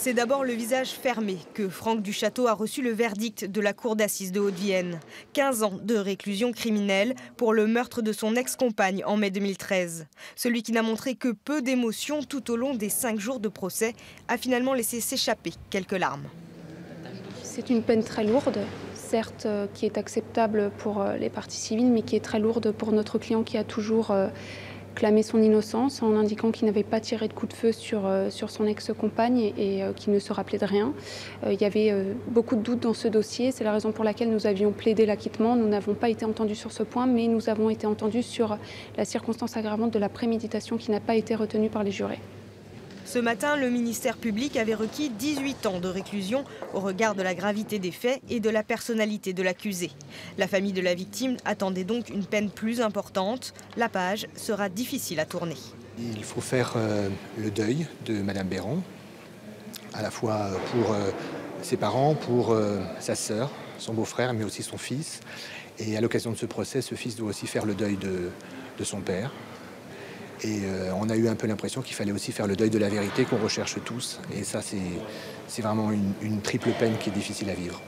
C'est d'abord le visage fermé que Franck Duchâteau a reçu le verdict de la cour d'assises de Haute-Vienne. 15 ans de réclusion criminelle pour le meurtre de son ex-compagne en mai 2013. Celui qui n'a montré que peu d'émotions tout au long des cinq jours de procès a finalement laissé s'échapper quelques larmes. C'est une peine très lourde, certes euh, qui est acceptable pour euh, les parties civiles, mais qui est très lourde pour notre client qui a toujours euh, clamé son innocence en indiquant qu'il n'avait pas tiré de coup de feu sur, sur son ex-compagne et, qu'il ne se rappelait de rien. il y avait beaucoup de doutes dans ce dossier. C'est la raison pour laquelle nous avions plaidé l'acquittement. Nous n'avons pas été entendus sur ce point, mais nous avons été entendus sur la circonstance aggravante de la préméditation qui n'a pas été retenue par les jurés. Ce matin, le ministère public avait requis 18 ans de réclusion au regard de la gravité des faits et de la personnalité de l'accusé. La famille de la victime attendait donc une peine plus importante. La page sera difficile à tourner. Il faut faire euh, le deuil de Madame Béron, à la fois pour euh, ses parents, pour euh, sa sœur, son beau-frère, mais aussi son fils. Et à l'occasion de ce procès, ce fils doit aussi faire le deuil de son père, et euh, on a eu un peu l'impression qu'il fallait aussi faire le deuil de la vérité qu'on recherche tous. Et ça, c'est vraiment une, une triple peine qui est difficile à vivre.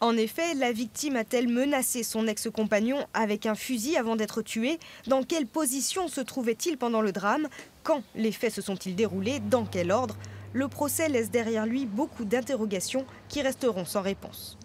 En effet, la victime a-t-elle menacé son ex-compagnon avec un fusil avant d'être tué Dans quelle position se trouvait-il pendant le drame? Quand les faits se sont-ils déroulés? Dans quel ordre? Le procès laisse derrière lui beaucoup d'interrogations qui resteront sans réponse.